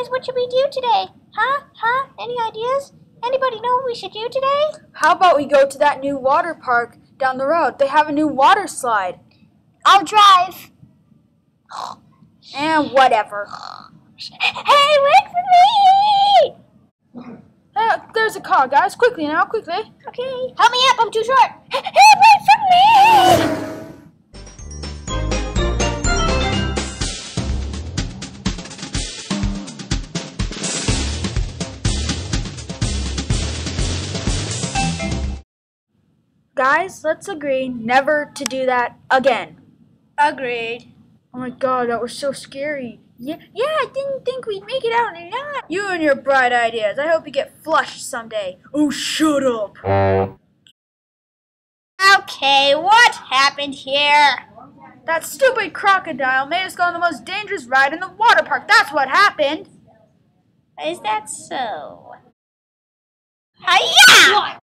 guys, what should we do today? Huh? Huh? Any ideas? Anybody know what we should do today? How about we go to that new water park down the road? They have a new water slide. I'll drive. And whatever. Hey, wait for me! Uh, there's a car, guys. Quickly now, quickly. Okay. Help me up, I'm too short. Hey, wait for Guys, let's agree never to do that again. Agreed. Oh my god, that was so scary. Yeah, yeah, I didn't think we'd make it out alive. You and your bright ideas. I hope you get flushed someday. Oh, shut up. Okay, what happened here? That stupid crocodile made us go on the most dangerous ride in the water park. That's what happened. Is that so? Hiya!